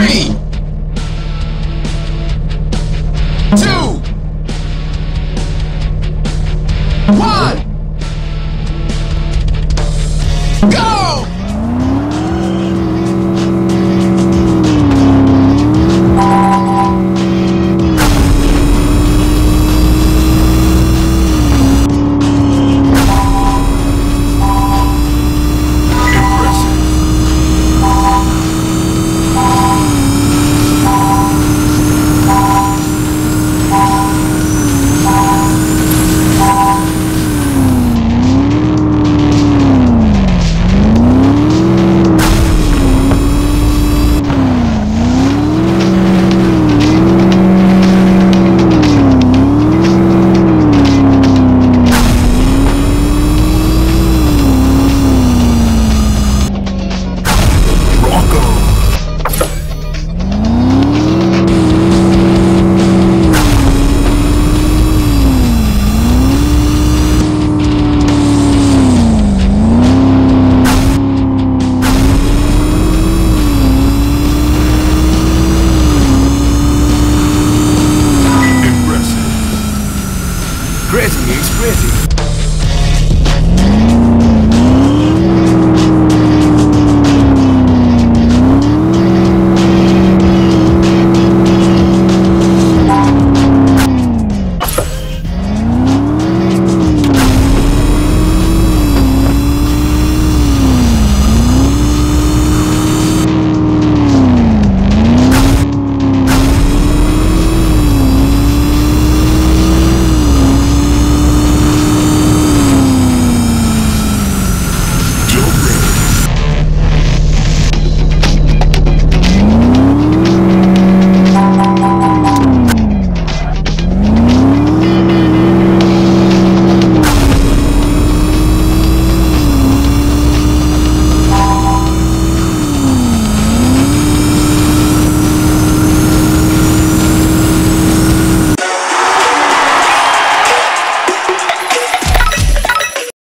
free. Crazy means crazy.